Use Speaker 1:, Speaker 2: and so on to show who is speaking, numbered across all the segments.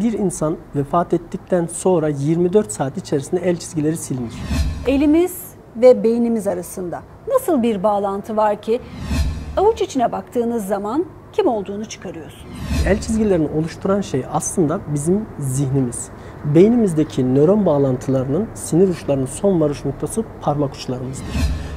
Speaker 1: Bir insan vefat ettikten sonra 24 saat içerisinde el çizgileri silinir.
Speaker 2: Elimiz ve beynimiz arasında nasıl bir bağlantı var ki avuç içine baktığınız zaman kim olduğunu çıkarıyorsunuz?
Speaker 1: El çizgilerini oluşturan şey aslında bizim zihnimiz. Beynimizdeki nöron bağlantılarının sinir uçlarının son varış noktası parmak uçlarımızdır.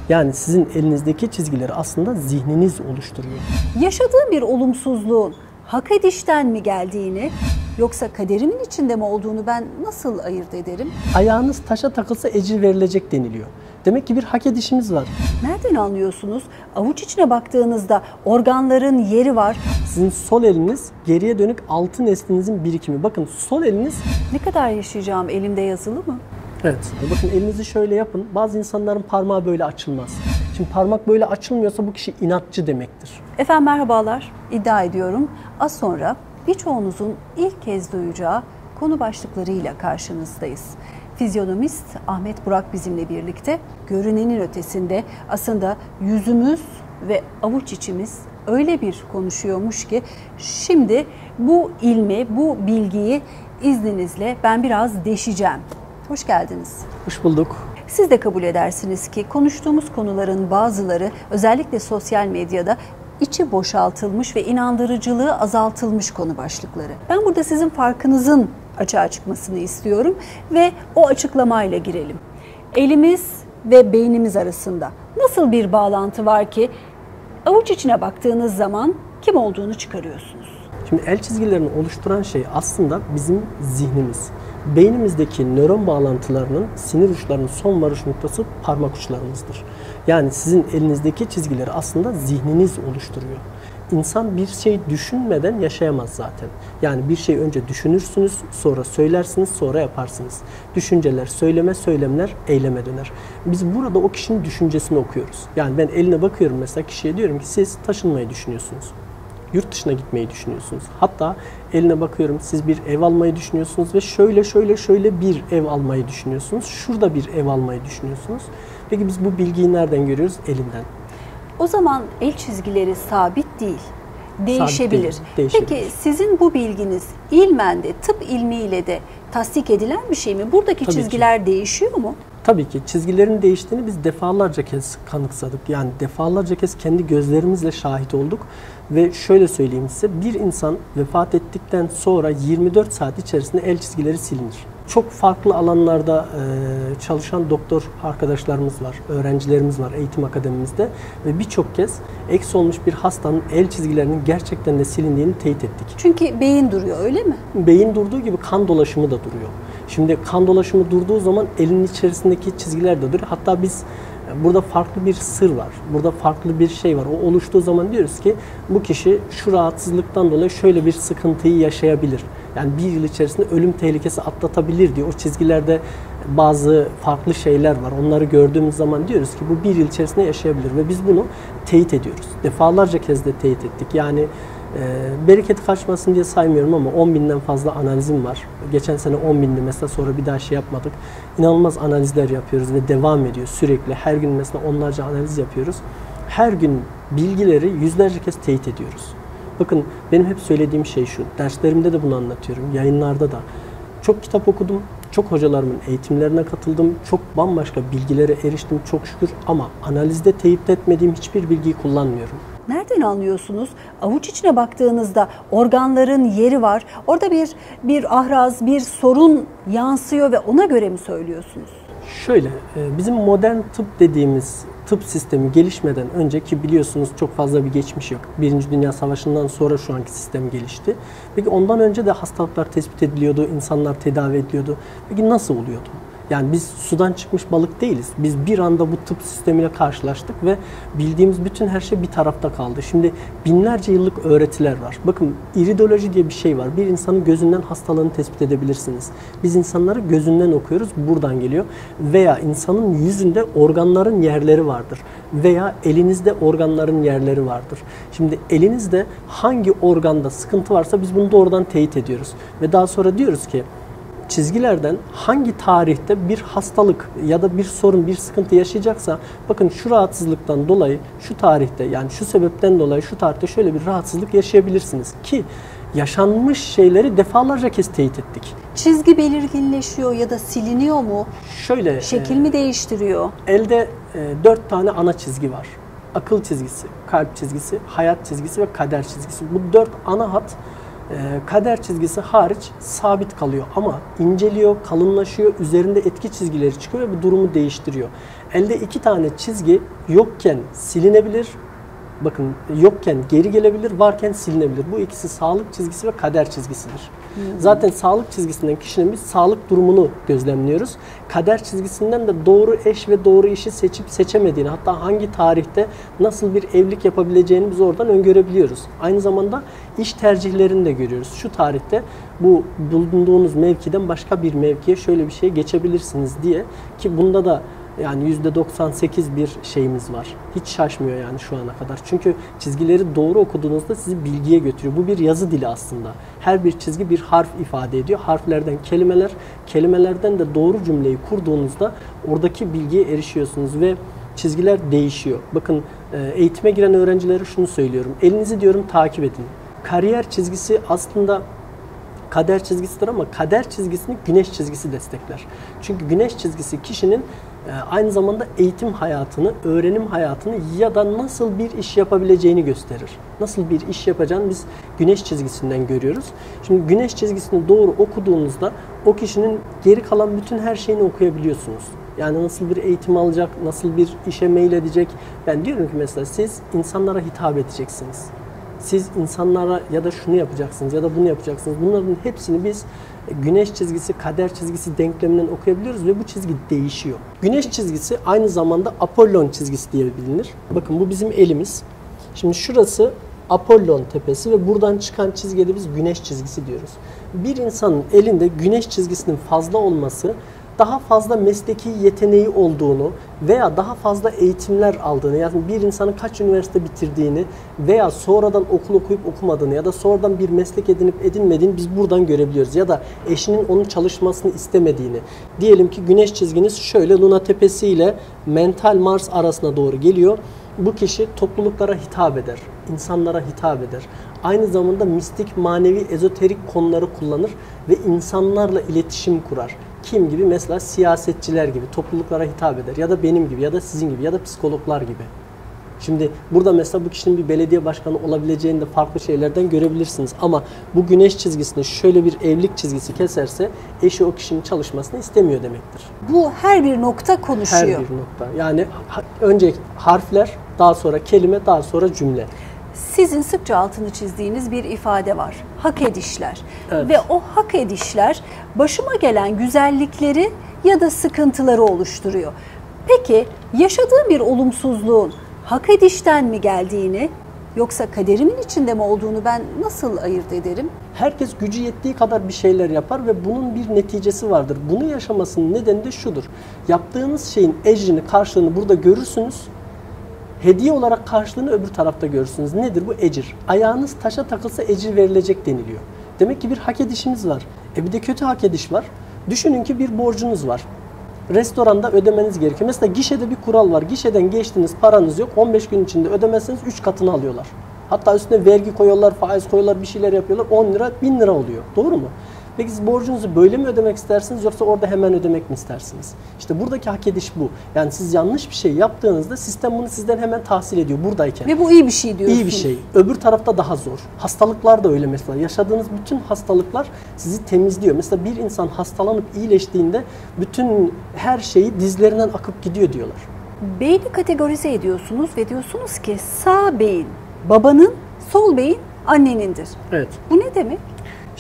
Speaker 1: Yani sizin elinizdeki çizgileri aslında zihniniz oluşturuyor.
Speaker 2: Yaşadığım bir olumsuzluğun hak edişten mi geldiğini yoksa kaderimin içinde mi olduğunu ben nasıl ayırt ederim?
Speaker 1: Ayağınız taşa takılsa ecir verilecek deniliyor. Demek ki bir hak edişimiz var.
Speaker 2: Nereden anlıyorsunuz? Avuç içine baktığınızda organların yeri var.
Speaker 1: Sizin sol eliniz geriye dönük altı neslinizin birikimi. Bakın sol eliniz
Speaker 2: Ne kadar yaşayacağım elimde yazılı mı?
Speaker 1: Evet. Bakın elinizi şöyle yapın. Bazı insanların parmağı böyle açılmaz. Şimdi parmak böyle açılmıyorsa bu kişi inatçı demektir.
Speaker 2: Efendim merhabalar. İddia ediyorum az sonra birçoğunuzun ilk kez duyacağı konu başlıklarıyla karşınızdayız. Fizyonomist Ahmet Burak bizimle birlikte görünenin ötesinde aslında yüzümüz ve avuç içimiz öyle bir konuşuyormuş ki şimdi bu ilmi, bu bilgiyi izninizle ben biraz deşeceğim. Hoş geldiniz.
Speaker 1: Hoş bulduk.
Speaker 2: Siz de kabul edersiniz ki konuştuğumuz konuların bazıları özellikle sosyal medyada içi boşaltılmış ve inandırıcılığı azaltılmış konu başlıkları. Ben burada sizin farkınızın açığa çıkmasını istiyorum ve o açıklamayla girelim. Elimiz ve beynimiz arasında nasıl bir bağlantı var ki avuç içine baktığınız zaman kim olduğunu çıkarıyorsunuz?
Speaker 1: Şimdi el çizgilerini oluşturan şey aslında bizim zihnimiz. Beynimizdeki nöron bağlantılarının sinir uçlarının son varış noktası parmak uçlarımızdır. Yani sizin elinizdeki çizgileri aslında zihniniz oluşturuyor. İnsan bir şey düşünmeden yaşayamaz zaten. Yani bir şey önce düşünürsünüz, sonra söylersiniz, sonra yaparsınız. Düşünceler, söyleme, söylemler eyleme döner. Biz burada o kişinin düşüncesini okuyoruz. Yani ben eline bakıyorum mesela kişiye diyorum ki siz taşınmayı düşünüyorsunuz yurt dışına gitmeyi düşünüyorsunuz. Hatta eline bakıyorum siz bir ev almayı düşünüyorsunuz ve şöyle şöyle şöyle bir ev almayı düşünüyorsunuz. Şurada bir ev almayı düşünüyorsunuz. Peki biz bu bilgiyi nereden görüyoruz? Elinden.
Speaker 2: O zaman el çizgileri sabit değil. Değişebilir.
Speaker 1: değil, değişebilir.
Speaker 2: Peki sizin bu bilginiz ilmen de tıp ilmiyle de tasdik edilen bir şey mi? Buradaki
Speaker 1: Tabii ki.
Speaker 2: çizgiler değişiyor mu?
Speaker 1: Tabii ki çizgilerin değiştiğini biz defalarca kez kanıksadık. Yani defalarca kez kendi gözlerimizle şahit olduk. Ve şöyle söyleyeyim size bir insan vefat ettikten sonra 24 saat içerisinde el çizgileri silinir. Çok farklı alanlarda e, çalışan doktor arkadaşlarımız var, öğrencilerimiz var eğitim akademimizde ve birçok kez eks olmuş bir hastanın el çizgilerinin gerçekten de silindiğini teyit ettik.
Speaker 2: Çünkü beyin duruyor öyle mi?
Speaker 1: Beyin durduğu gibi kan dolaşımı da duruyor. Şimdi kan dolaşımı durduğu zaman elin içerisindeki çizgiler de duruyor. Hatta biz e, burada farklı bir sır var. Burada farklı bir şey var. O oluştuğu zaman diyoruz ki bu kişi şu rahatsızlıktan dolayı şöyle bir sıkıntıyı yaşayabilir. Yani bir yıl içerisinde ölüm tehlikesi atlatabilir diyor. O çizgilerde bazı farklı şeyler var. Onları gördüğümüz zaman diyoruz ki bu bir yıl içerisinde yaşayabilir ve biz bunu teyit ediyoruz. Defalarca kez de teyit ettik. Yani e, bereket kaçmasın diye saymıyorum ama 10 binden fazla analizim var. Geçen sene 10 bindi mesela sonra bir daha şey yapmadık. İnanılmaz analizler yapıyoruz ve devam ediyor sürekli. Her gün mesela onlarca analiz yapıyoruz. Her gün bilgileri yüzlerce kez teyit ediyoruz. Bakın benim hep söylediğim şey şu. Derslerimde de bunu anlatıyorum. Yayınlarda da. Çok kitap okudum. Çok hocalarımın eğitimlerine katıldım. Çok bambaşka bilgilere eriştim çok şükür. Ama analizde teyit etmediğim hiçbir bilgiyi kullanmıyorum.
Speaker 2: Nereden anlıyorsunuz? Avuç içine baktığınızda organların yeri var. Orada bir bir ahraz, bir sorun yansıyor ve ona göre mi söylüyorsunuz?
Speaker 1: Şöyle, e, bizim modern tıp dediğimiz tıp sistemi gelişmeden önceki biliyorsunuz çok fazla bir geçmiş yok. Birinci Dünya Savaşı'ndan sonra şu anki sistem gelişti. Peki ondan önce de hastalıklar tespit ediliyordu, insanlar tedavi ediliyordu. Peki nasıl oluyordu? Yani biz sudan çıkmış balık değiliz. Biz bir anda bu tıp sistemiyle karşılaştık ve bildiğimiz bütün her şey bir tarafta kaldı. Şimdi binlerce yıllık öğretiler var. Bakın iridoloji diye bir şey var. Bir insanın gözünden hastalığını tespit edebilirsiniz. Biz insanları gözünden okuyoruz. Buradan geliyor. Veya insanın yüzünde organların yerleri vardır. Veya elinizde organların yerleri vardır. Şimdi elinizde hangi organda sıkıntı varsa biz bunu doğrudan teyit ediyoruz. Ve daha sonra diyoruz ki çizgilerden hangi tarihte bir hastalık ya da bir sorun, bir sıkıntı yaşayacaksa bakın şu rahatsızlıktan dolayı şu tarihte yani şu sebepten dolayı şu tarihte şöyle bir rahatsızlık yaşayabilirsiniz ki yaşanmış şeyleri defalarca kez teyit ettik.
Speaker 2: Çizgi belirginleşiyor ya da siliniyor mu?
Speaker 1: Şöyle
Speaker 2: Şekil
Speaker 1: e,
Speaker 2: mi değiştiriyor?
Speaker 1: elde e, dört tane ana çizgi var. Akıl çizgisi, kalp çizgisi, hayat çizgisi ve kader çizgisi. Bu dört ana hat kader çizgisi hariç sabit kalıyor ama inceliyor, kalınlaşıyor, üzerinde etki çizgileri çıkıyor ve bu durumu değiştiriyor. Elde iki tane çizgi yokken silinebilir, bakın yokken geri gelebilir, varken silinebilir. Bu ikisi sağlık çizgisi ve kader çizgisidir. Zaten sağlık çizgisinden kişinin biz sağlık durumunu gözlemliyoruz. Kader çizgisinden de doğru eş ve doğru işi seçip seçemediğini, hatta hangi tarihte nasıl bir evlilik yapabileceğini biz oradan öngörebiliyoruz. Aynı zamanda iş tercihlerini de görüyoruz. Şu tarihte bu bulunduğunuz mevkiden başka bir mevkiye şöyle bir şey geçebilirsiniz diye ki bunda da yani %98 bir şeyimiz var. Hiç şaşmıyor yani şu ana kadar. Çünkü çizgileri doğru okuduğunuzda sizi bilgiye götürüyor. Bu bir yazı dili aslında. Her bir çizgi bir harf ifade ediyor. Harflerden kelimeler, kelimelerden de doğru cümleyi kurduğunuzda oradaki bilgiye erişiyorsunuz ve çizgiler değişiyor. Bakın e, eğitime giren öğrencilere şunu söylüyorum. Elinizi diyorum takip edin. Kariyer çizgisi aslında kader çizgisidir ama kader çizgisini güneş çizgisi destekler. Çünkü güneş çizgisi kişinin aynı zamanda eğitim hayatını, öğrenim hayatını ya da nasıl bir iş yapabileceğini gösterir. Nasıl bir iş yapacağını biz güneş çizgisinden görüyoruz. Şimdi güneş çizgisini doğru okuduğunuzda o kişinin geri kalan bütün her şeyini okuyabiliyorsunuz. Yani nasıl bir eğitim alacak, nasıl bir işe mail edecek. Ben diyorum ki mesela siz insanlara hitap edeceksiniz siz insanlara ya da şunu yapacaksınız ya da bunu yapacaksınız. Bunların hepsini biz güneş çizgisi, kader çizgisi denkleminden okuyabiliyoruz ve bu çizgi değişiyor. Güneş çizgisi aynı zamanda Apollon çizgisi diye bilinir. Bakın bu bizim elimiz. Şimdi şurası Apollon tepesi ve buradan çıkan çizgiye biz güneş çizgisi diyoruz. Bir insanın elinde güneş çizgisinin fazla olması daha fazla mesleki yeteneği olduğunu veya daha fazla eğitimler aldığını yani bir insanın kaç üniversite bitirdiğini veya sonradan okul okuyup okumadığını ya da sonradan bir meslek edinip edinmediğini biz buradan görebiliyoruz. Ya da eşinin onun çalışmasını istemediğini. Diyelim ki güneş çizginiz şöyle Luna Tepesi ile mental Mars arasına doğru geliyor. Bu kişi topluluklara hitap eder, insanlara hitap eder. Aynı zamanda mistik, manevi, ezoterik konuları kullanır ve insanlarla iletişim kurar. Kim gibi? Mesela siyasetçiler gibi topluluklara hitap eder. Ya da benim gibi ya da sizin gibi ya da psikologlar gibi. Şimdi burada mesela bu kişinin bir belediye başkanı olabileceğini de farklı şeylerden görebilirsiniz. Ama bu güneş çizgisini şöyle bir evlilik çizgisi keserse eşi o kişinin çalışmasını istemiyor demektir.
Speaker 2: Bu her bir nokta konuşuyor.
Speaker 1: Her bir nokta. Yani önce harfler, daha sonra kelime, daha sonra cümle.
Speaker 2: Sizin sıkça altını çizdiğiniz bir ifade var. Hak edişler.
Speaker 1: Evet.
Speaker 2: Ve o hak edişler başıma gelen güzellikleri ya da sıkıntıları oluşturuyor. Peki yaşadığım bir olumsuzluğun hak edişten mi geldiğini yoksa kaderimin içinde mi olduğunu ben nasıl ayırt ederim?
Speaker 1: Herkes gücü yettiği kadar bir şeyler yapar ve bunun bir neticesi vardır. Bunu yaşamasının nedeni de şudur. Yaptığınız şeyin ecrini, karşılığını burada görürsünüz. Hediye olarak karşılığını öbür tarafta görürsünüz. Nedir bu ecir? Ayağınız taşa takılsa ecir verilecek deniliyor. Demek ki bir hak edişimiz var. E bir de kötü hak ediş var. Düşünün ki bir borcunuz var. Restoranda ödemeniz gerekiyor. Mesela gişede bir kural var. Gişeden geçtiniz paranız yok. 15 gün içinde ödemezseniz 3 katını alıyorlar. Hatta üstüne vergi koyuyorlar, faiz koyuyorlar, bir şeyler yapıyorlar. 10 lira, 1000 lira oluyor. Doğru mu? Peki siz borcunuzu böyle mi ödemek istersiniz yoksa orada hemen ödemek mi istersiniz? İşte buradaki hak ediş bu. Yani siz yanlış bir şey yaptığınızda sistem bunu sizden hemen tahsil ediyor buradayken.
Speaker 2: Ve bu iyi bir şey diyorsunuz.
Speaker 1: İyi bir şey. Öbür tarafta daha zor. Hastalıklar da öyle mesela. Yaşadığınız bütün hastalıklar sizi temizliyor. Mesela bir insan hastalanıp iyileştiğinde bütün her şeyi dizlerinden akıp gidiyor diyorlar.
Speaker 2: Beyni kategorize ediyorsunuz ve diyorsunuz ki sağ beyin babanın, sol beyin annenindir.
Speaker 1: Evet.
Speaker 2: Bu ne demek?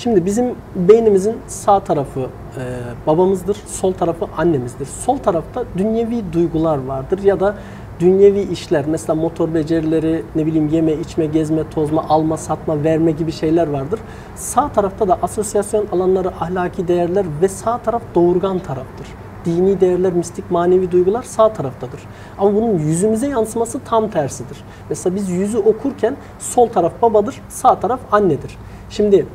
Speaker 1: Şimdi bizim beynimizin sağ tarafı e, babamızdır, sol tarafı annemizdir. Sol tarafta dünyevi duygular vardır ya da dünyevi işler mesela motor becerileri, ne bileyim yeme, içme, gezme, tozma, alma, satma, verme gibi şeyler vardır. Sağ tarafta da asosyasyon alanları, ahlaki değerler ve sağ taraf doğurgan taraftır. Dini değerler, mistik, manevi duygular sağ taraftadır. Ama bunun yüzümüze yansıması tam tersidir. Mesela biz yüzü okurken sol taraf babadır, sağ taraf annedir. Şimdi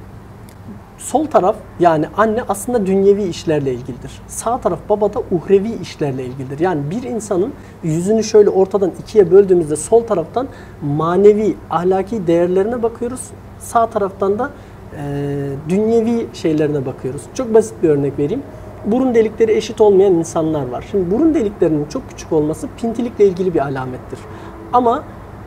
Speaker 1: Sol taraf yani anne aslında dünyevi işlerle ilgilidir. Sağ taraf baba da uhrevi işlerle ilgilidir. Yani bir insanın yüzünü şöyle ortadan ikiye böldüğümüzde sol taraftan manevi, ahlaki değerlerine bakıyoruz. Sağ taraftan da dünyevi şeylerine bakıyoruz. Çok basit bir örnek vereyim. Burun delikleri eşit olmayan insanlar var. Şimdi burun deliklerinin çok küçük olması pintilikle ilgili bir alamettir. Ama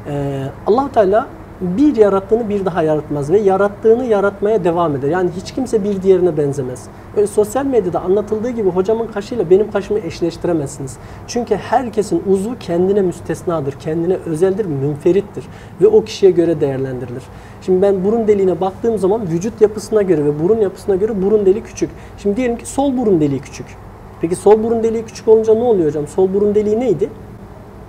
Speaker 1: e, allah Teala bir yarattığını bir daha yaratmaz ve yarattığını yaratmaya devam eder. Yani hiç kimse bir diğerine benzemez. Böyle sosyal medyada anlatıldığı gibi hocamın kaşıyla benim kaşımı eşleştiremezsiniz. Çünkü herkesin uzvu kendine müstesnadır, kendine özeldir, münferittir ve o kişiye göre değerlendirilir. Şimdi ben burun deliğine baktığım zaman vücut yapısına göre ve burun yapısına göre burun deliği küçük. Şimdi diyelim ki sol burun deliği küçük. Peki sol burun deliği küçük olunca ne oluyor hocam? Sol burun deliği neydi?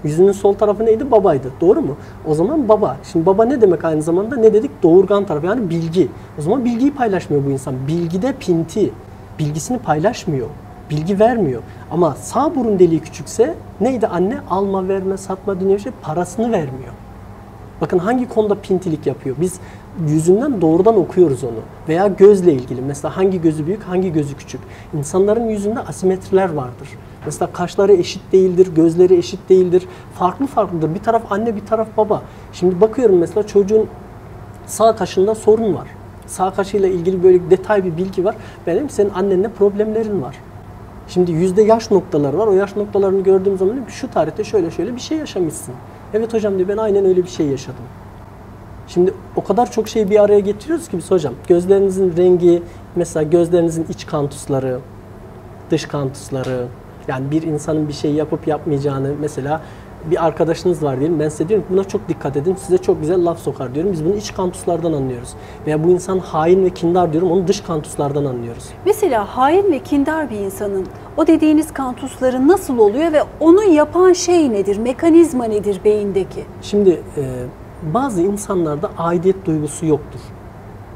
Speaker 1: Yüzünün sol tarafı neydi? Babaydı. Doğru mu? O zaman baba. Şimdi baba ne demek aynı zamanda? Ne dedik? Doğurgan tarafı yani bilgi. O zaman bilgiyi paylaşmıyor bu insan. Bilgide pinti. Bilgisini paylaşmıyor. Bilgi vermiyor. Ama sağ burun deliği küçükse neydi anne? Alma, verme, satma, dünya şey parasını vermiyor. Bakın hangi konuda pintilik yapıyor? Biz yüzünden doğrudan okuyoruz onu. Veya gözle ilgili. Mesela hangi gözü büyük, hangi gözü küçük. İnsanların yüzünde asimetriler vardır. Mesela kaşları eşit değildir, gözleri eşit değildir. Farklı farklıdır. Bir taraf anne, bir taraf baba. Şimdi bakıyorum mesela çocuğun sağ kaşında sorun var. Sağ kaşıyla ilgili böyle detay bir bilgi var. Benim senin annenle problemlerin var. Şimdi yüzde yaş noktaları var. O yaş noktalarını gördüğüm zaman şu tarihte şöyle şöyle bir şey yaşamışsın. Evet hocam diyor ben aynen öyle bir şey yaşadım. Şimdi o kadar çok şeyi bir araya getiriyoruz ki biz hocam. Gözlerinizin rengi, mesela gözlerinizin iç kantusları, dış kantusları, yani bir insanın bir şey yapıp yapmayacağını mesela bir arkadaşınız var diyelim. Ben size diyorum buna çok dikkat edin. Size çok güzel laf sokar diyorum. Biz bunu iç kantuslardan anlıyoruz. Veya bu insan hain ve kindar diyorum. Onu dış kantuslardan anlıyoruz.
Speaker 2: Mesela hain ve kindar bir insanın o dediğiniz kantusları nasıl oluyor ve onu yapan şey nedir? Mekanizma nedir beyindeki?
Speaker 1: Şimdi e, bazı insanlarda aidiyet duygusu yoktur.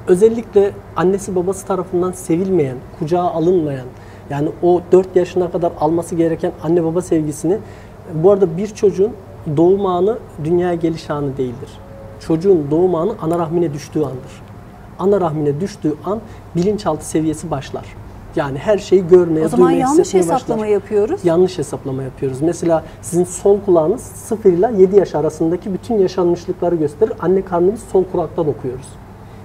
Speaker 1: Özellikle annesi babası tarafından sevilmeyen, kucağa alınmayan, yani o 4 yaşına kadar alması gereken anne baba sevgisini bu arada bir çocuğun doğum anı dünyaya geliş anı değildir. Çocuğun doğum anı ana rahmine düştüğü andır. Ana rahmine düştüğü an bilinçaltı seviyesi başlar. Yani her şeyi görmeye,
Speaker 2: o zaman
Speaker 1: duymaya,
Speaker 2: yanlış hesaplama
Speaker 1: başlar.
Speaker 2: yapıyoruz.
Speaker 1: Yanlış hesaplama yapıyoruz. Mesela sizin sol kulağınız 0 ile 7 yaş arasındaki bütün yaşanmışlıkları gösterir. Anne karnımız sol kulaktan okuyoruz.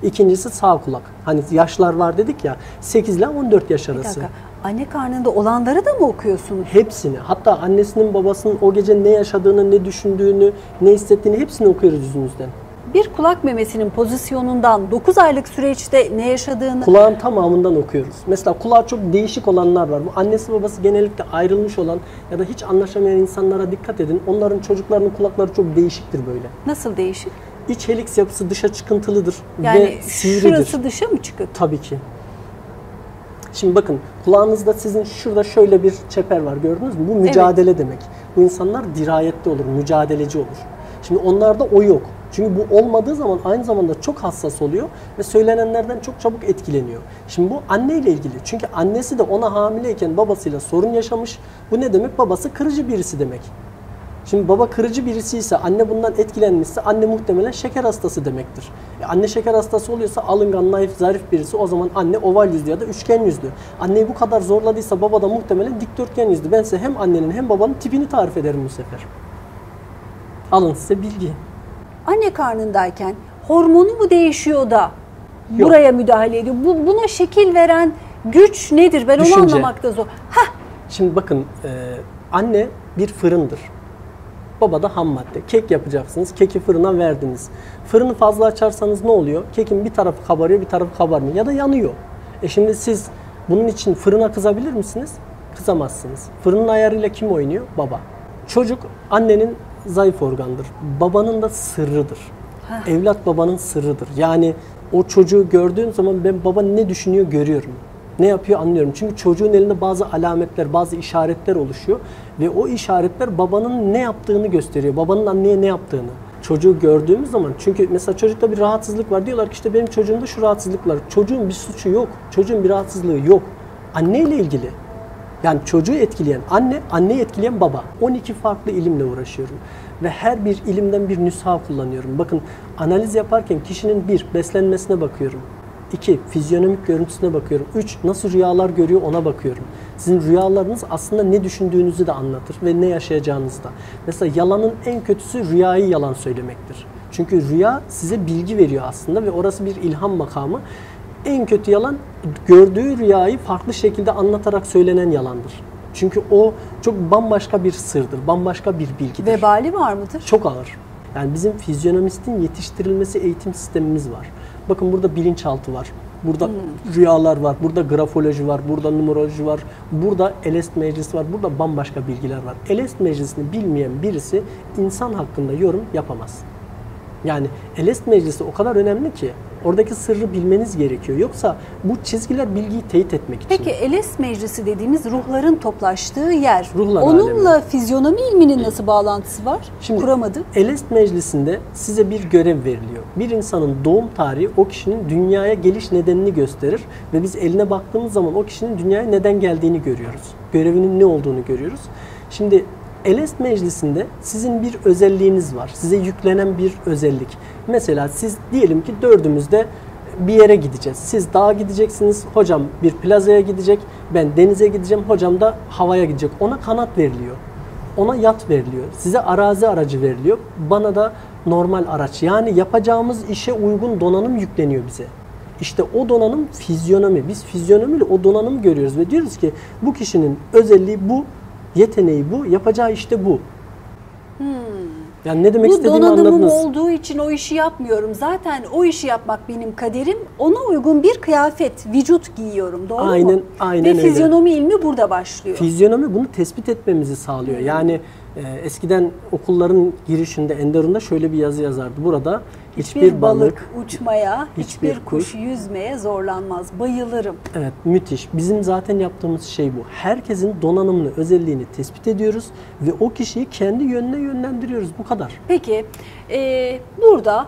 Speaker 1: İkincisi sağ kulak. Hani yaşlar var dedik ya 8 ile 14 yaş arası.
Speaker 2: Anne karnında olanları da mı okuyorsunuz?
Speaker 1: Hepsini. Hatta annesinin babasının o gece ne yaşadığını, ne düşündüğünü, ne hissettiğini hepsini okuyoruz yüzünüzden.
Speaker 2: Bir kulak memesinin pozisyonundan 9 aylık süreçte ne yaşadığını...
Speaker 1: Kulağın tamamından okuyoruz. Mesela kulağı çok değişik olanlar var. Bu annesi babası genellikle ayrılmış olan ya da hiç anlaşamayan insanlara dikkat edin. Onların çocuklarının kulakları çok değişiktir böyle.
Speaker 2: Nasıl değişik?
Speaker 1: İç helix yapısı dışa çıkıntılıdır
Speaker 2: yani
Speaker 1: ve sivridir.
Speaker 2: şurası dışa mı çıkık?
Speaker 1: Tabii ki. Şimdi bakın kulağınızda sizin şurada şöyle bir çeper var gördünüz mü? Bu mücadele evet. demek. Bu insanlar dirayetli olur, mücadeleci olur. Şimdi onlarda o yok. Çünkü bu olmadığı zaman aynı zamanda çok hassas oluyor ve söylenenlerden çok çabuk etkileniyor. Şimdi bu anne ile ilgili. Çünkü annesi de ona hamileyken babasıyla sorun yaşamış. Bu ne demek? Babası kırıcı birisi demek. Şimdi baba kırıcı birisi ise anne bundan etkilenmişse anne muhtemelen şeker hastası demektir. E anne şeker hastası oluyorsa alıngan, naif, zarif birisi o zaman anne oval yüzlü ya da üçgen yüzlü. Anneyi bu kadar zorladıysa baba da muhtemelen dikdörtgen yüzlü. Ben size hem annenin hem babanın tipini tarif ederim bu sefer. Alın size bilgi.
Speaker 2: Anne karnındayken hormonu mu değişiyor da Yok. buraya müdahale ediyor? Bu, buna şekil veren güç nedir? Ben Düşünce. onu anlamakta zor. Hah.
Speaker 1: Şimdi bakın e, anne bir fırındır. Baba da ham madde. Kek yapacaksınız. Keki fırına verdiniz. Fırını fazla açarsanız ne oluyor? Kekin bir tarafı kabarıyor, bir tarafı kabarmıyor ya da yanıyor. E şimdi siz bunun için fırına kızabilir misiniz? Kızamazsınız. Fırının ayarıyla kim oynuyor? Baba. Çocuk annenin zayıf organdır. Babanın da sırrıdır. Heh. Evlat babanın sırrıdır. Yani o çocuğu gördüğün zaman ben baba ne düşünüyor görüyorum ne yapıyor anlıyorum. Çünkü çocuğun elinde bazı alametler, bazı işaretler oluşuyor ve o işaretler babanın ne yaptığını gösteriyor. Babanın anneye ne yaptığını. Çocuğu gördüğümüz zaman çünkü mesela çocukta bir rahatsızlık var diyorlar ki işte benim çocuğumda şu rahatsızlık var. Çocuğun bir suçu yok. Çocuğun bir rahatsızlığı yok. Anne ile ilgili. Yani çocuğu etkileyen anne, anneyi etkileyen baba. 12 farklı ilimle uğraşıyorum. Ve her bir ilimden bir nüsha kullanıyorum. Bakın analiz yaparken kişinin bir, beslenmesine bakıyorum. 2. Fizyonomik görüntüsüne bakıyorum. 3. Nasıl rüyalar görüyor ona bakıyorum. Sizin rüyalarınız aslında ne düşündüğünüzü de anlatır ve ne yaşayacağınızı da. Mesela yalanın en kötüsü rüyayı yalan söylemektir. Çünkü rüya size bilgi veriyor aslında ve orası bir ilham makamı. en kötü yalan gördüğü rüyayı farklı şekilde anlatarak söylenen yalandır. Çünkü o çok bambaşka bir sırdır, bambaşka bir bilgidir.
Speaker 2: Vebali var mıdır?
Speaker 1: Çok ağır. Yani bizim fizyonomistin yetiştirilmesi eğitim sistemimiz var. Bakın burada bilinçaltı var. Burada rüyalar var, burada grafoloji var, burada numeroloji var, burada Elest Meclisi var, burada bambaşka bilgiler var. Elest Meclisi'ni bilmeyen birisi insan hakkında yorum yapamaz. Yani Elest Meclisi o kadar önemli ki oradaki sırrı bilmeniz gerekiyor. Yoksa bu çizgiler bilgiyi teyit etmek için.
Speaker 2: Peki Eles Meclisi dediğimiz ruhların toplaştığı yer.
Speaker 1: Ruhlar
Speaker 2: Onunla fizyonomi ilminin nasıl bağlantısı var?
Speaker 1: Şimdi
Speaker 2: Kuramadım.
Speaker 1: Elest Meclisi'nde size bir görev veriliyor. Bir insanın doğum tarihi o kişinin dünyaya geliş nedenini gösterir ve biz eline baktığımız zaman o kişinin dünyaya neden geldiğini görüyoruz. Görevinin ne olduğunu görüyoruz. Şimdi Elest Meclisi'nde sizin bir özelliğiniz var. Size yüklenen bir özellik. Mesela siz diyelim ki dördümüzde bir yere gideceğiz. Siz dağa gideceksiniz, hocam bir plazaya gidecek, ben denize gideceğim, hocam da havaya gidecek. Ona kanat veriliyor. Ona yat veriliyor. Size arazi aracı veriliyor. Bana da normal araç. Yani yapacağımız işe uygun donanım yükleniyor bize. İşte o donanım fizyonomi. Biz fizyonomiyle o donanımı görüyoruz ve diyoruz ki bu kişinin özelliği bu, yeteneği bu, yapacağı işte bu. Yani ne demek
Speaker 2: Bu
Speaker 1: istediğimi
Speaker 2: donanımım
Speaker 1: anladınız.
Speaker 2: olduğu için o işi yapmıyorum. Zaten o işi yapmak benim kaderim. Ona uygun bir kıyafet, vücut giyiyorum. Doğru
Speaker 1: Aynen-
Speaker 2: mu?
Speaker 1: aynen
Speaker 2: Ve
Speaker 1: öyle.
Speaker 2: fizyonomi ilmi burada başlıyor.
Speaker 1: Fizyonomi bunu tespit etmemizi sağlıyor. Yani e, eskiden okulların girişinde Enderun'da şöyle bir yazı yazardı. Burada hiçbir, balık,
Speaker 2: uçmaya,
Speaker 1: hiçbir
Speaker 2: hiçbir kuş
Speaker 1: kuş
Speaker 2: yüzmeye zorlanmaz. Bayılırım.
Speaker 1: Evet müthiş. Bizim zaten yaptığımız şey bu. Herkesin donanımını, özelliğini tespit ediyoruz ve o kişiyi kendi yönüne yönlendiriyoruz. Bu kadar.
Speaker 2: Peki e, burada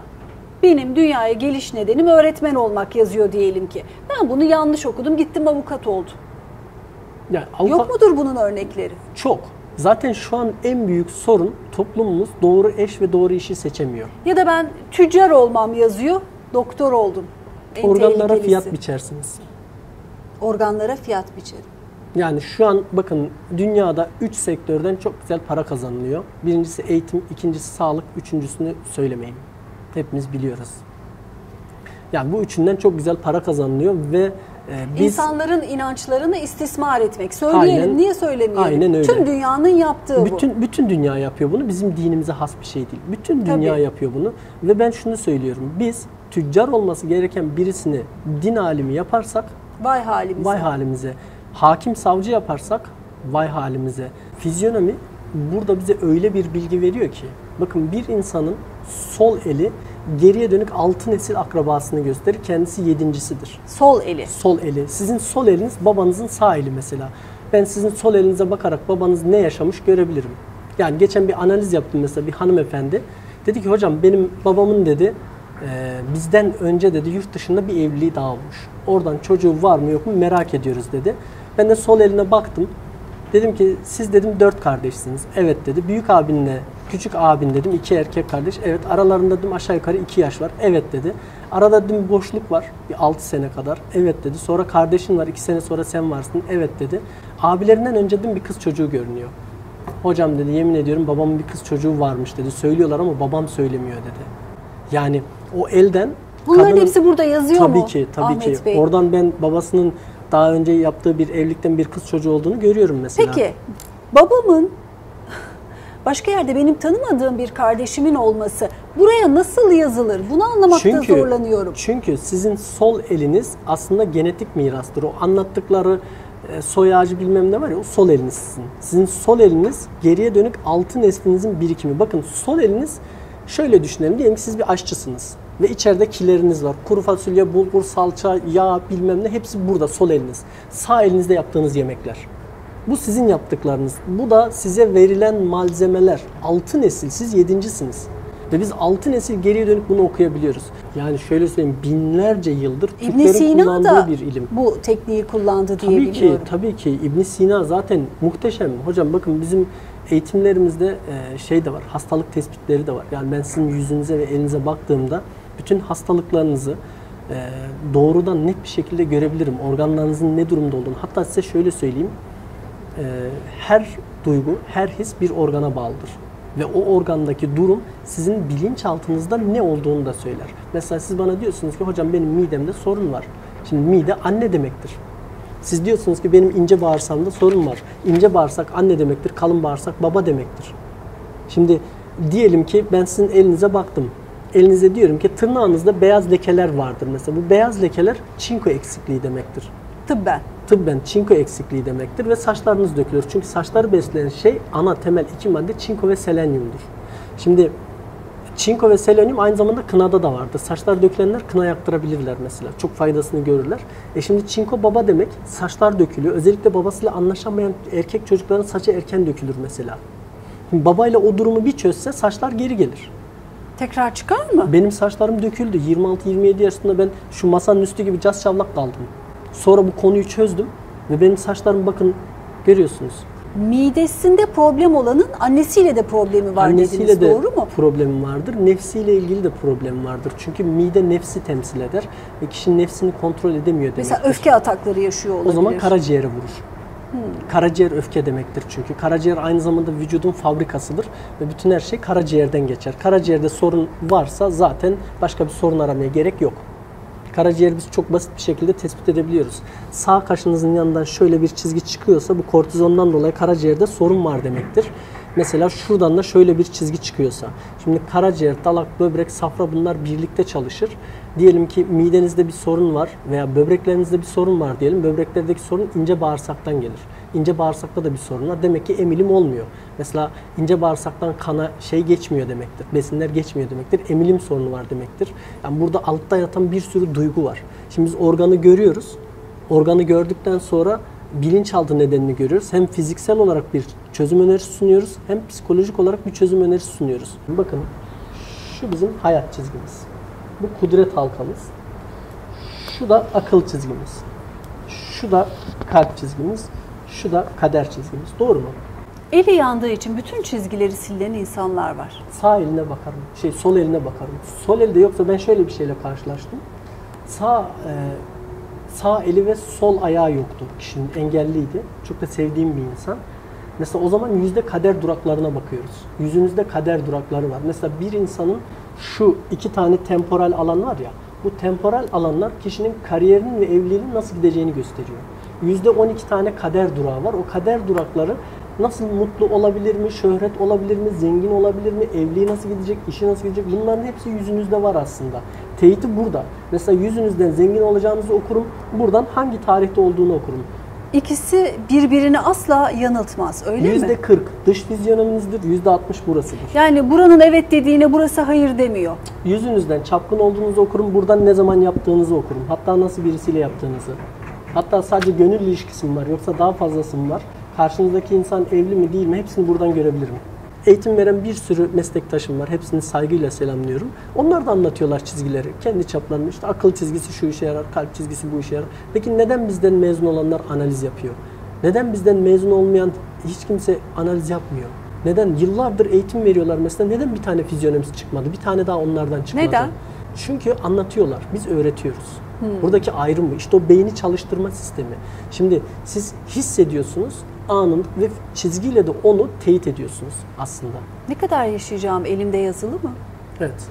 Speaker 2: benim dünyaya geliş nedenim öğretmen olmak yazıyor diyelim ki. Ben bunu yanlış okudum gittim avukat oldum.
Speaker 1: Yani avukat-
Speaker 2: Yok mudur bunun örnekleri?
Speaker 1: Çok. Zaten şu an en büyük sorun toplumumuz doğru eş ve doğru işi seçemiyor.
Speaker 2: Ya da ben tüccar olmam yazıyor, doktor oldum. En
Speaker 1: Organlara fiyat biçersiniz.
Speaker 2: Organlara fiyat biçerim.
Speaker 1: Yani şu an bakın dünyada 3 sektörden çok güzel para kazanılıyor. Birincisi eğitim, ikincisi sağlık, üçüncüsünü söylemeyin. Hepimiz biliyoruz. Yani bu üçünden çok güzel para kazanılıyor ve biz
Speaker 2: İnsanların inançlarını istismar etmek. Söyleyelim,
Speaker 1: Aynen-
Speaker 2: niye söylemeyelim?
Speaker 1: aynen öyle.
Speaker 2: Tüm dünyanın yaptığı bu.
Speaker 1: bütün bütün dünya yapıyor bunu. Bizim dinimize has bir şey değil. Bütün dünya
Speaker 2: Tabii.
Speaker 1: yapıyor bunu ve ben şunu söylüyorum. Biz tüccar olması gereken birisini din alimi yaparsak
Speaker 2: Vay halimize.
Speaker 1: Vay halimize. Hakim savcı yaparsak vay halimize. Fizyonomi burada bize öyle bir bilgi veriyor ki bakın bir insanın sol eli geriye dönük altı nesil akrabasını gösterir. Kendisi yedincisidir.
Speaker 2: Sol eli.
Speaker 1: Sol eli. Sizin sol eliniz babanızın sağ eli mesela. Ben sizin sol elinize bakarak babanız ne yaşamış görebilirim. Yani geçen bir analiz yaptım mesela bir hanımefendi. Dedi ki hocam benim babamın dedi e, bizden önce dedi yurt dışında bir evliliği daha olmuş. Oradan çocuğu var mı yok mu merak ediyoruz dedi. Ben de sol eline baktım. Dedim ki siz dedim dört kardeşsiniz. Evet dedi. Büyük abinle küçük abin dedim iki erkek kardeş. Evet aralarında dedim aşağı yukarı iki yaş var. Evet dedi. Arada dedim bir boşluk var. Bir altı sene kadar. Evet dedi. Sonra kardeşin var. iki sene sonra sen varsın. Evet dedi. Abilerinden önce dedim bir kız çocuğu görünüyor. Hocam dedi yemin ediyorum babamın bir kız çocuğu varmış dedi. Söylüyorlar ama babam söylemiyor dedi. Yani o elden
Speaker 2: Bunların
Speaker 1: kadının-
Speaker 2: hepsi burada yazıyor
Speaker 1: tabii
Speaker 2: mu?
Speaker 1: ki tabii
Speaker 2: Ahmet
Speaker 1: ki.
Speaker 2: Bey?
Speaker 1: Oradan ben babasının daha önce yaptığı bir evlilikten bir kız çocuğu olduğunu görüyorum mesela.
Speaker 2: Peki babamın başka yerde benim tanımadığım bir kardeşimin olması buraya nasıl yazılır? Bunu anlamakta
Speaker 1: çünkü,
Speaker 2: zorlanıyorum.
Speaker 1: Çünkü sizin sol eliniz aslında genetik mirastır. O anlattıkları e, soy ağacı bilmem ne var ya o sol eliniz sizin. Sizin sol eliniz geriye dönük altı neslinizin birikimi. Bakın sol eliniz şöyle düşünelim. Diyelim ki siz bir aşçısınız ve içeride kileriniz var. Kuru fasulye, bulgur, salça, yağ bilmem ne hepsi burada sol eliniz. Sağ elinizde yaptığınız yemekler. Bu sizin yaptıklarınız. Bu da size verilen malzemeler. Altı nesil, siz yedincisiniz. Ve biz altı nesil geriye dönüp bunu okuyabiliyoruz. Yani şöyle söyleyeyim binlerce yıldır
Speaker 2: İbn
Speaker 1: Türklerin
Speaker 2: Sina
Speaker 1: kullandığı
Speaker 2: da
Speaker 1: bir ilim.
Speaker 2: bu tekniği kullandı diye
Speaker 1: Tabii ki,
Speaker 2: biliyorum.
Speaker 1: tabii ki İbn Sina zaten muhteşem. Hocam bakın bizim eğitimlerimizde e, şey de var, hastalık tespitleri de var. Yani ben sizin yüzünüze ve elinize baktığımda bütün hastalıklarınızı e, doğrudan net bir şekilde görebilirim. Organlarınızın ne durumda olduğunu. Hatta size şöyle söyleyeyim. E, her duygu, her his bir organa bağlıdır. Ve o organdaki durum sizin bilinçaltınızda ne olduğunu da söyler. Mesela siz bana diyorsunuz ki hocam benim midemde sorun var. Şimdi mide anne demektir. Siz diyorsunuz ki benim ince bağırsağımda sorun var. İnce bağırsak anne demektir, kalın bağırsak baba demektir. Şimdi diyelim ki ben sizin elinize baktım. Elinize diyorum ki tırnağınızda beyaz lekeler vardır mesela. Bu beyaz lekeler çinko eksikliği demektir.
Speaker 2: Tıbben.
Speaker 1: Tıbben çinko eksikliği demektir ve saçlarınız dökülür. Çünkü saçları besleyen şey ana temel iki madde çinko ve selenyumdur. Şimdi çinko ve selenyum aynı zamanda kınada da vardır. Saçlar dökülenler kına yaktırabilirler mesela. Çok faydasını görürler. E şimdi çinko baba demek saçlar dökülüyor. Özellikle babasıyla anlaşamayan erkek çocukların saçı erken dökülür mesela. Şimdi babayla o durumu bir çözse saçlar geri gelir.
Speaker 2: Tekrar çıkar mı?
Speaker 1: Benim saçlarım döküldü. 26-27 yaşında ben şu masanın üstü gibi caz çavlak kaldım. Sonra bu konuyu çözdüm ve benim saçlarım bakın görüyorsunuz.
Speaker 2: Midesinde problem olanın annesiyle de problemi var
Speaker 1: Annesiyle
Speaker 2: dediniz.
Speaker 1: de
Speaker 2: Doğru mu?
Speaker 1: problemi vardır. Nefsiyle ilgili de problem vardır. Çünkü mide nefsi temsil eder ve kişinin nefsini kontrol edemiyor demektir.
Speaker 2: Mesela öfke atakları yaşıyor olabilir.
Speaker 1: O zaman karaciğere vurur. Karaciğer öfke demektir çünkü. Karaciğer aynı zamanda vücudun fabrikasıdır ve bütün her şey karaciğerden geçer. Karaciğerde sorun varsa zaten başka bir sorun aramaya gerek yok. Karaciğeri biz çok basit bir şekilde tespit edebiliyoruz. Sağ kaşınızın yanından şöyle bir çizgi çıkıyorsa bu kortizondan dolayı karaciğerde sorun var demektir. Mesela şuradan da şöyle bir çizgi çıkıyorsa. Şimdi karaciğer, dalak, böbrek, safra bunlar birlikte çalışır. Diyelim ki midenizde bir sorun var veya böbreklerinizde bir sorun var diyelim. Böbreklerdeki sorun ince bağırsaktan gelir. İnce bağırsakta da bir sorun var. Demek ki emilim olmuyor. Mesela ince bağırsaktan kana şey geçmiyor demektir. Besinler geçmiyor demektir. Emilim sorunu var demektir. Yani burada altta yatan bir sürü duygu var. Şimdi biz organı görüyoruz. Organı gördükten sonra bilinçaltı nedenini görüyoruz. Hem fiziksel olarak bir çözüm önerisi sunuyoruz hem psikolojik olarak bir çözüm önerisi sunuyoruz. Bakın şu bizim hayat çizgimiz. Bu kudret halkamız. Şu da akıl çizgimiz. Şu da kalp çizgimiz. Şu da kader çizgimiz. Doğru mu?
Speaker 2: Eli yandığı için bütün çizgileri silen insanlar var.
Speaker 1: Sağ eline bakarım. Şey sol eline bakarım. Sol elde yoksa ben şöyle bir şeyle karşılaştım. Sağ e, sağ eli ve sol ayağı yoktu. Kişinin engelliydi. Çok da sevdiğim bir insan. Mesela o zaman yüzde kader duraklarına bakıyoruz. Yüzünüzde kader durakları var. Mesela bir insanın şu iki tane temporal alan var ya, bu temporal alanlar kişinin kariyerinin ve evliliğinin nasıl gideceğini gösteriyor. Yüzde 12 tane kader durağı var. O kader durakları nasıl mutlu olabilir mi, şöhret olabilir mi, zengin olabilir mi, evliliği nasıl gidecek, işi nasıl gidecek bunların hepsi yüzünüzde var aslında. Teyiti burada. Mesela yüzünüzden zengin olacağınızı okurum. Buradan hangi tarihte olduğunu okurum.
Speaker 2: İkisi birbirini asla yanıltmaz öyle mi?
Speaker 1: Yüzde 40 dış fizyonominizdir, yüzde 60 burasıdır.
Speaker 2: Yani buranın evet dediğine burası hayır demiyor.
Speaker 1: Yüzünüzden çapkın olduğunuzu okurum, buradan ne zaman yaptığınızı okurum. Hatta nasıl birisiyle yaptığınızı. Hatta sadece gönül ilişkisi mi var yoksa daha fazlası mı var? Karşınızdaki insan evli mi değil mi hepsini buradan görebilirim. Eğitim veren bir sürü meslektaşım var. Hepsini saygıyla selamlıyorum. Onlar da anlatıyorlar çizgileri. Kendi çaplarında işte akıl çizgisi şu işe yarar, kalp çizgisi bu işe yarar. Peki neden bizden mezun olanlar analiz yapıyor? Neden bizden mezun olmayan hiç kimse analiz yapmıyor? Neden? Yıllardır eğitim veriyorlar mesela. Neden bir tane fizyonomist çıkmadı? Bir tane daha onlardan çıkmadı.
Speaker 2: Neden?
Speaker 1: Çünkü anlatıyorlar. Biz öğretiyoruz. Buradaki ayrım bu. İşte o beyni çalıştırma sistemi. Şimdi siz hissediyorsunuz anında ve çizgiyle de onu teyit ediyorsunuz aslında.
Speaker 2: Ne kadar yaşayacağım elimde yazılı mı?
Speaker 1: Evet.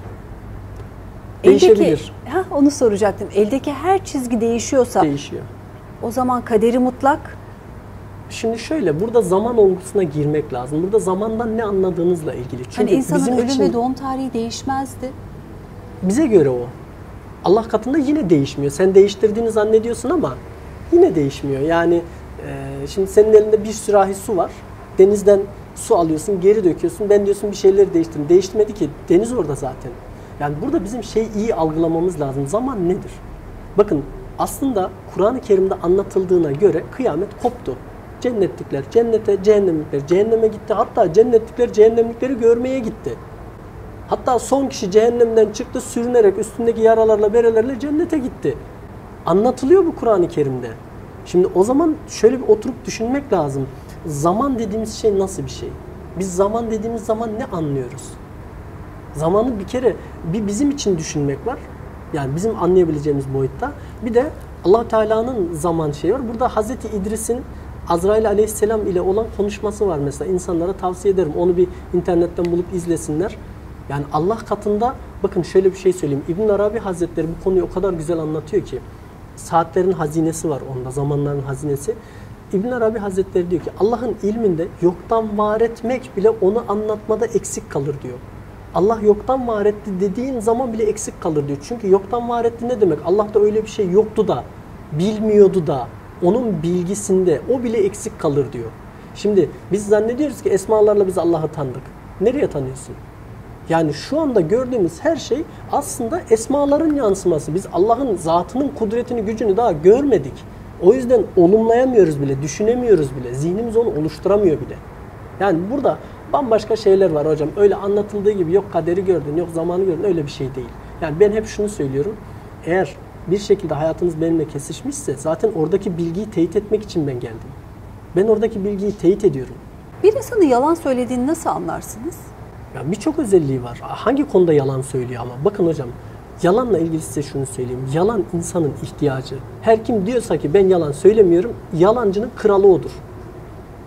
Speaker 1: Değişebilir.
Speaker 2: Eldeki, ha, onu soracaktım. Eldeki her çizgi değişiyorsa
Speaker 1: Değişiyor.
Speaker 2: o zaman kaderi mutlak
Speaker 1: Şimdi şöyle burada zaman olgusuna girmek lazım. Burada zamandan ne anladığınızla ilgili. Çünkü
Speaker 2: hani insanın
Speaker 1: bizim
Speaker 2: ölüm
Speaker 1: için
Speaker 2: ve doğum tarihi değişmezdi.
Speaker 1: bize göre o. Allah katında yine değişmiyor. Sen değiştirdiğini zannediyorsun ama yine değişmiyor. Yani e, şimdi senin elinde bir sürahi su var. Denizden su alıyorsun, geri döküyorsun. Ben diyorsun bir şeyleri değiştirdim. Değiştirmedi ki. Deniz orada zaten. Yani burada bizim şey iyi algılamamız lazım. Zaman nedir? Bakın aslında Kur'an-ı Kerim'de anlatıldığına göre kıyamet koptu. Cennetlikler cennete, cehennemlikler cehenneme gitti. Hatta cennetlikler cehennemlikleri görmeye gitti. Hatta son kişi cehennemden çıktı sürünerek üstündeki yaralarla berelerle cennete gitti. Anlatılıyor bu Kur'an-ı Kerim'de. Şimdi o zaman şöyle bir oturup düşünmek lazım. Zaman dediğimiz şey nasıl bir şey? Biz zaman dediğimiz zaman ne anlıyoruz? Zamanı bir kere bir bizim için düşünmek var. Yani bizim anlayabileceğimiz boyutta. Bir de Allah Teala'nın zaman şeyi var. Burada Hazreti İdris'in Azrail Aleyhisselam ile olan konuşması var mesela. İnsanlara tavsiye ederim. Onu bir internetten bulup izlesinler. Yani Allah katında bakın şöyle bir şey söyleyeyim. İbn Arabi Hazretleri bu konuyu o kadar güzel anlatıyor ki. saatlerin hazinesi var onda, zamanların hazinesi. İbn Arabi Hazretleri diyor ki Allah'ın ilminde yoktan var etmek bile onu anlatmada eksik kalır diyor. Allah yoktan var etti dediğin zaman bile eksik kalır diyor. Çünkü yoktan var etti ne demek? Allah'ta öyle bir şey yoktu da, bilmiyordu da, onun bilgisinde o bile eksik kalır diyor. Şimdi biz zannediyoruz ki esmalarla biz Allah'ı tanıdık. Nereye tanıyorsun? Yani şu anda gördüğümüz her şey aslında esmaların yansıması. Biz Allah'ın zatının kudretini, gücünü daha görmedik. O yüzden olumlayamıyoruz bile, düşünemiyoruz bile. Zihnimiz onu oluşturamıyor bile. Yani burada bambaşka şeyler var hocam. Öyle anlatıldığı gibi yok kaderi gördün, yok zamanı gördün öyle bir şey değil. Yani ben hep şunu söylüyorum. Eğer bir şekilde hayatınız benimle kesişmişse zaten oradaki bilgiyi teyit etmek için ben geldim. Ben oradaki bilgiyi teyit ediyorum.
Speaker 2: Bir insanı yalan söylediğini nasıl anlarsınız?
Speaker 1: Ya birçok özelliği var. Hangi konuda yalan söylüyor ama? Bakın hocam, yalanla ilgili size şunu söyleyeyim. Yalan insanın ihtiyacı. Her kim diyorsa ki ben yalan söylemiyorum, yalancının kralı odur.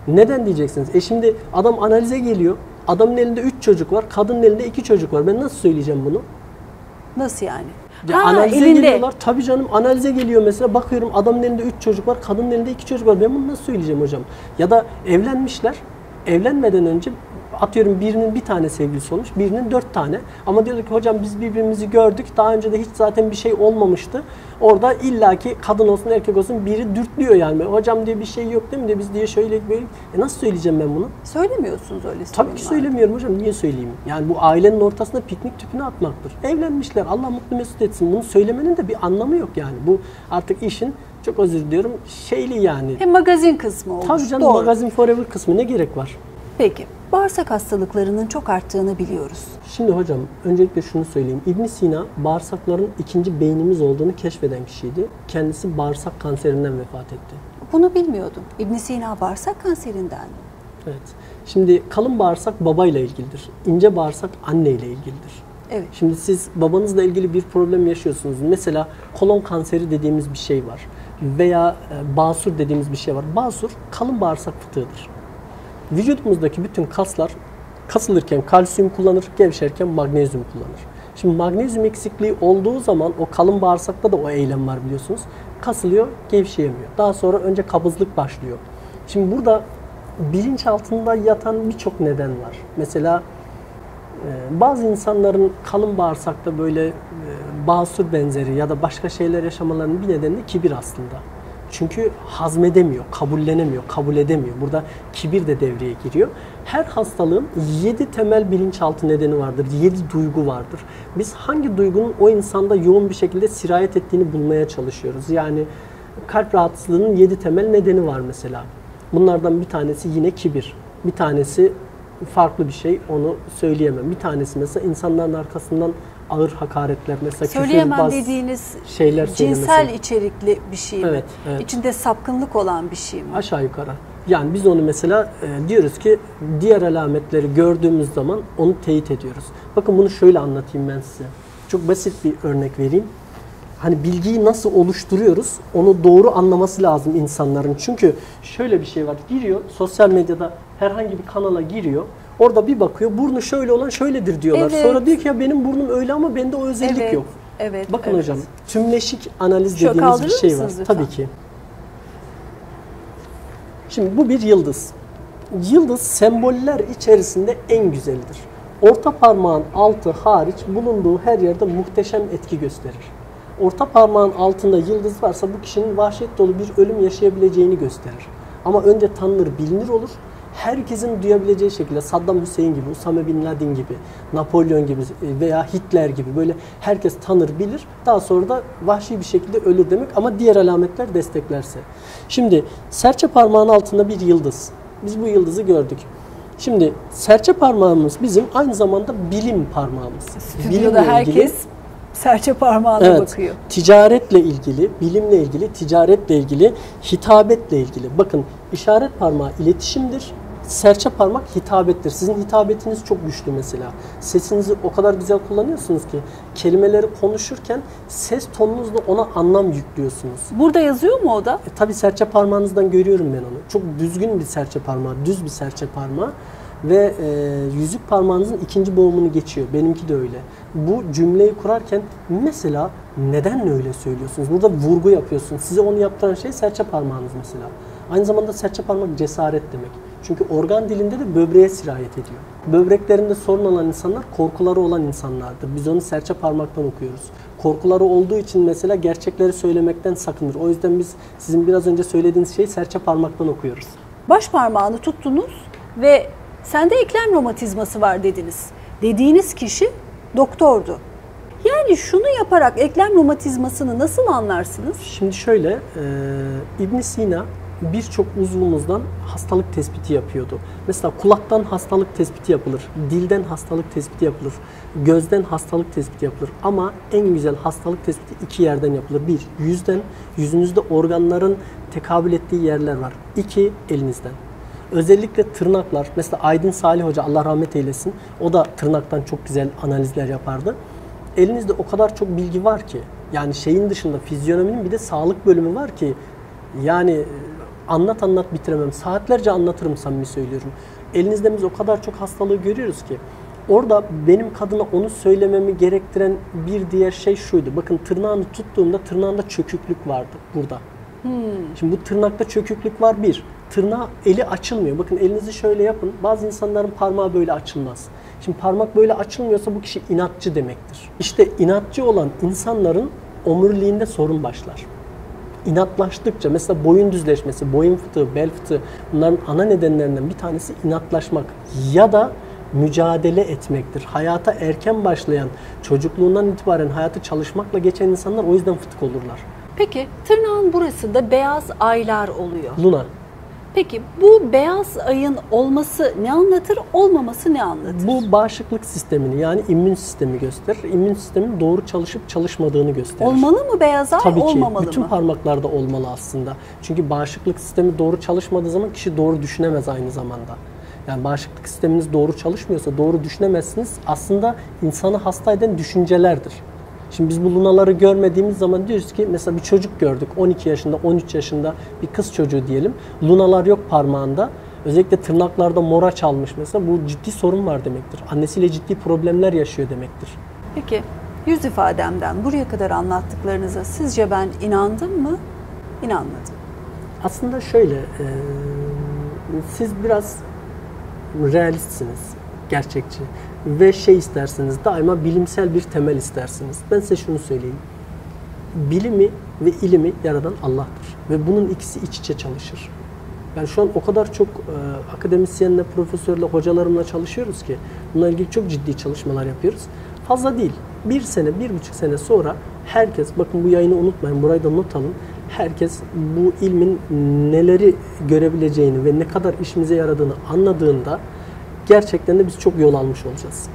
Speaker 1: Neden diyeceksiniz? E şimdi adam analize geliyor. Adamın elinde 3 çocuk var, kadının elinde 2 çocuk var. Ben nasıl söyleyeceğim bunu?
Speaker 2: Nasıl yani?
Speaker 1: Ya
Speaker 2: Ha,
Speaker 1: analize
Speaker 2: elinde.
Speaker 1: geliyorlar. Tabii canım analize geliyor mesela. Bakıyorum adamın elinde 3 çocuk var, kadının elinde 2 çocuk var. Ben bunu nasıl söyleyeceğim hocam? Ya da evlenmişler. Evlenmeden önce atıyorum birinin bir tane sevgilisi olmuş, birinin dört tane. Ama diyorlar ki hocam biz birbirimizi gördük. Daha önce de hiç zaten bir şey olmamıştı. Orada illaki kadın olsun erkek olsun biri dürtlüyor yani. Hocam diye bir şey yok değil mi diye biz diye şöyle böyle. E nasıl söyleyeceğim ben bunu?
Speaker 2: Söylemiyorsunuz öyle
Speaker 1: Tabii ki söylemiyorum hocam. Niye söyleyeyim? Yani bu ailenin ortasında piknik tüpünü atmaktır. Evlenmişler. Allah mutlu mesut etsin. Bunu söylemenin de bir anlamı yok yani. Bu artık işin çok özür diliyorum şeyli yani.
Speaker 2: Hem magazin kısmı olmuş.
Speaker 1: Tabii canım
Speaker 2: Doğru.
Speaker 1: magazin forever kısmı ne gerek var?
Speaker 2: Peki. Bağırsak hastalıklarının çok arttığını biliyoruz.
Speaker 1: Şimdi hocam öncelikle şunu söyleyeyim. İbn Sina bağırsakların ikinci beynimiz olduğunu keşfeden kişiydi. Kendisi bağırsak kanserinden vefat etti.
Speaker 2: Bunu bilmiyordum. İbn Sina bağırsak kanserinden.
Speaker 1: Evet. Şimdi kalın bağırsak babayla ilgilidir. İnce bağırsak anneyle ilgilidir.
Speaker 2: Evet.
Speaker 1: Şimdi siz babanızla ilgili bir problem yaşıyorsunuz. Mesela kolon kanseri dediğimiz bir şey var. Veya e, basur dediğimiz bir şey var. Basur kalın bağırsak fıtığıdır. Vücudumuzdaki bütün kaslar kasılırken kalsiyum kullanır, gevşerken magnezyum kullanır. Şimdi magnezyum eksikliği olduğu zaman o kalın bağırsakta da o eylem var biliyorsunuz. Kasılıyor, gevşeyemiyor. Daha sonra önce kabızlık başlıyor. Şimdi burada bilinç altında yatan birçok neden var. Mesela ee, bazı insanların kalın bağırsakta böyle e, basur benzeri ya da başka şeyler yaşamalarının bir nedeni de kibir aslında. Çünkü hazmedemiyor, kabullenemiyor, kabul edemiyor. Burada kibir de devreye giriyor. Her hastalığın 7 temel bilinçaltı nedeni vardır. 7 duygu vardır. Biz hangi duygunun o insanda yoğun bir şekilde sirayet ettiğini bulmaya çalışıyoruz. Yani kalp rahatsızlığının 7 temel nedeni var mesela. Bunlardan bir tanesi yine kibir. Bir tanesi farklı bir şey onu söyleyemem. Bir tanesi mesela insanların arkasından ağır hakaretler mesela
Speaker 2: Söyleyemem
Speaker 1: küfürbaz
Speaker 2: dediğiniz
Speaker 1: şeyler
Speaker 2: cinsel içerikli bir şey mi?
Speaker 1: Evet, evet.
Speaker 2: İçinde sapkınlık olan bir şey mi?
Speaker 1: Aşağı yukarı. Yani biz onu mesela e, diyoruz ki diğer alametleri gördüğümüz zaman onu teyit ediyoruz. Bakın bunu şöyle anlatayım ben size. Çok basit bir örnek vereyim. Hani bilgiyi nasıl oluşturuyoruz onu doğru anlaması lazım insanların. Çünkü şöyle bir şey var. Giriyor sosyal medyada herhangi bir kanala giriyor. Orada bir bakıyor burnu şöyle olan şöyledir diyorlar.
Speaker 2: Evet.
Speaker 1: Sonra diyor ki ya benim burnum öyle ama bende o özellik
Speaker 2: Evet,
Speaker 1: yok.
Speaker 2: evet,
Speaker 1: Bakın
Speaker 2: evet.
Speaker 1: hocam tümleşik analiz dediğimiz bir şey var.
Speaker 2: lütfen?
Speaker 1: Tabii ki. Şimdi bu bir yıldız. Yıldız semboller içerisinde en güzeldir. Orta parmağın altı hariç bulunduğu her yerde muhteşem etki gösterir. Orta parmağın altında yıldız varsa bu kişinin vahşet dolu bir ölüm yaşayabileceğini gösterir. Ama önce tanınır, bilinir olur. Herkesin duyabileceği şekilde Saddam Hüseyin gibi, Usame Bin Laden gibi, Napolyon gibi veya Hitler gibi böyle herkes tanır, bilir. Daha sonra da vahşi bir şekilde ölür demek ama diğer alametler desteklerse. Şimdi serçe parmağın altında bir yıldız. Biz bu yıldızı gördük. Şimdi serçe parmağımız bizim aynı zamanda bilim parmağımız.
Speaker 2: Stüdyoda
Speaker 1: Bilimle ilgili-
Speaker 2: herkes serçe parmağına
Speaker 1: Evet.
Speaker 2: bakıyor.
Speaker 1: Ticaretle ilgili, bilimle ilgili, ticaretle ilgili, hitabetle ilgili. Bakın işaret parmağı iletişimdir. Serçe parmak hitabettir. Sizin hitabetiniz çok güçlü mesela. Sesinizi o kadar güzel kullanıyorsunuz ki kelimeleri konuşurken ses tonunuzla ona anlam yüklüyorsunuz.
Speaker 2: Burada yazıyor mu o da?
Speaker 1: E, tabii serçe parmağınızdan görüyorum ben onu. Çok düzgün bir serçe parmağı, düz bir serçe parmağı. ve e, yüzük parmağınızın ikinci boğumunu geçiyor. Benimki de öyle. Bu cümleyi kurarken mesela neden öyle söylüyorsunuz? Burada vurgu yapıyorsunuz. Size onu yaptıran şey serçe parmağınız mesela. Aynı zamanda serçe parmak cesaret demek. Çünkü organ dilinde de böbreğe sirayet ediyor. Böbreklerinde sorun olan insanlar korkuları olan insanlardır. Biz onu serçe parmaktan okuyoruz. Korkuları olduğu için mesela gerçekleri söylemekten sakınır. O yüzden biz sizin biraz önce söylediğiniz şeyi serçe parmaktan okuyoruz.
Speaker 2: Baş parmağını tuttunuz ve sende eklem romatizması var dediniz. Dediğiniz kişi doktordu. Yani şunu yaparak eklem romatizmasını nasıl anlarsınız?
Speaker 1: Şimdi şöyle, e, ibn Sina birçok uzvumuzdan hastalık tespiti yapıyordu. Mesela kulaktan hastalık tespiti yapılır, dilden hastalık tespiti yapılır, gözden hastalık tespiti yapılır. Ama en güzel hastalık tespiti iki yerden yapılır. Bir, yüzden, yüzünüzde organların tekabül ettiği yerler var. İki, elinizden. Özellikle tırnaklar, mesela Aydın Salih Hoca Allah rahmet eylesin, o da tırnaktan çok güzel analizler yapardı. Elinizde o kadar çok bilgi var ki, yani şeyin dışında fizyonominin bir de sağlık bölümü var ki, yani anlat anlat bitiremem. Saatlerce anlatırım samimi söylüyorum. Elinizde biz o kadar çok hastalığı görüyoruz ki. Orada benim kadına onu söylememi gerektiren bir diğer şey şuydu. Bakın tırnağını tuttuğumda tırnağında çöküklük vardı burada. Hmm. Şimdi bu tırnakta çöküklük var bir. Tırnağı eli açılmıyor. Bakın elinizi şöyle yapın. Bazı insanların parmağı böyle açılmaz. Şimdi parmak böyle açılmıyorsa bu kişi inatçı demektir. İşte inatçı olan insanların omuriliğinde sorun başlar inatlaştıkça mesela boyun düzleşmesi, boyun fıtığı, bel fıtığı bunların ana nedenlerinden bir tanesi inatlaşmak ya da mücadele etmektir. Hayata erken başlayan, çocukluğundan itibaren hayatı çalışmakla geçen insanlar o yüzden fıtık olurlar.
Speaker 2: Peki tırnağın burasında beyaz aylar oluyor.
Speaker 1: Luna.
Speaker 2: Peki bu beyaz ayın olması ne anlatır, olmaması ne anlatır?
Speaker 1: Bu bağışıklık sistemini yani immün sistemi gösterir. İmmün sistemin doğru çalışıp çalışmadığını gösterir.
Speaker 2: Olmalı mı beyaz ay,
Speaker 1: Tabii ki.
Speaker 2: olmamalı
Speaker 1: Bütün
Speaker 2: mı?
Speaker 1: parmaklarda olmalı aslında. Çünkü bağışıklık sistemi doğru çalışmadığı zaman kişi doğru düşünemez aynı zamanda. Yani bağışıklık sisteminiz doğru çalışmıyorsa doğru düşünemezsiniz. Aslında insanı hasta eden düşüncelerdir. Şimdi biz bu lunaları görmediğimiz zaman diyoruz ki mesela bir çocuk gördük 12 yaşında 13 yaşında bir kız çocuğu diyelim. Lunalar yok parmağında. Özellikle tırnaklarda mora çalmış mesela bu ciddi sorun var demektir. Annesiyle ciddi problemler yaşıyor demektir.
Speaker 2: Peki yüz ifademden buraya kadar anlattıklarınıza sizce ben inandım mı? İnanmadım.
Speaker 1: Aslında şöyle, e, siz biraz realistsiniz, gerçekçi ve şey istersiniz, daima bilimsel bir temel istersiniz. Ben size şunu söyleyeyim. Bilimi ve ilimi yaradan Allah'tır ve bunun ikisi iç içe çalışır. Yani şu an o kadar çok e, akademisyenle, profesörle, hocalarımla çalışıyoruz ki bununla ilgili çok ciddi çalışmalar yapıyoruz. Fazla değil. Bir sene, bir buçuk sene sonra herkes, bakın bu yayını unutmayın, burayı da not alın. Herkes bu ilmin neleri görebileceğini ve ne kadar işimize yaradığını anladığında gerçekten de biz çok yol almış olacağız.